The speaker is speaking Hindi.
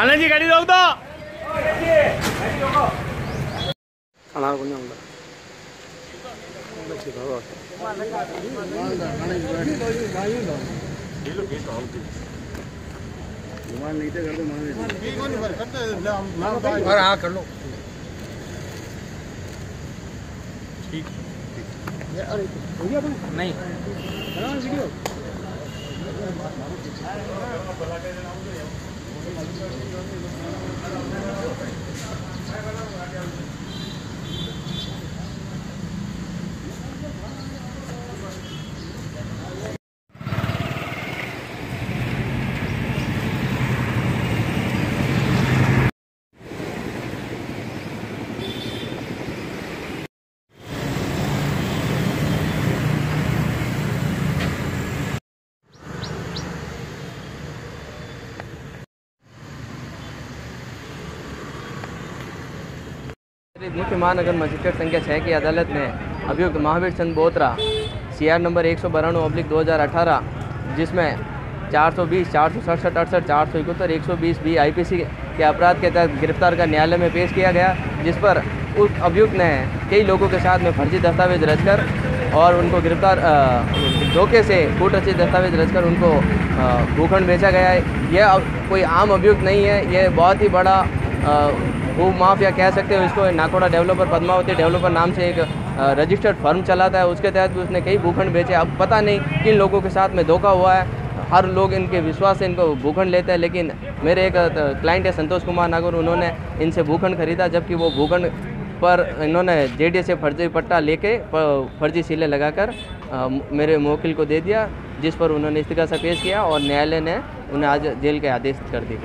आनंद जी गाड़ी रोक दो। खाना को और हाँ। कर लो नहीं। मुख्य महानगर मजिस्ट्रेट संख्या छः की अदालत ने अभियुक्त Mahavir Chand Botra C R number एक सौ बारानवे ऑब्लिक दो हज़ार अठारह, जिसमें चार सौ बीस, चार सौ सड़सठ, अड़सठ, चार सौ इकहत्तर, एक सौ बीस बी आई पी सी के अपराध के तहत गिरफ़्तार कर न्यायालय में पेश किया गया, जिस पर उस अभियुक्त ने कई लोगों के साथ में फर्जी दस्तावेज़ रचकर और उनको गिरफ़्तार धोखे से कूट रचित दस्तावेज़ रचकर उनको भूखंड बेचा गया है। यह कोई आम अभियुक्त नहीं है, यह बहुत ही बड़ा भू माफिया कह सकते हो, इसको नाकोड़ा डेवलपर, पद्मावती डेवलपर नाम से एक रजिस्टर्ड फर्म चलाता है। उसके तहत भी उसने कई भूखंड बेचे। अब पता नहीं किन लोगों के साथ में धोखा हुआ है। हर लोग इनके विश्वास से इनको भूखंड लेते हैं, लेकिन मेरे एक क्लाइंट है संतोष कुमार नागर, उन्होंने इनसे भूखंड खरीदा, जबकि वो भूखंड पर इन्होंने जेडीए से फर्जी पट्टा लेके फर्जी सीलें लगाकर मेरे मोकिल को दे दिया, जिस पर उन्होंने इस्तीका पेश किया और न्यायालय ने उन्हें आज जेल के आदेश कर दिए।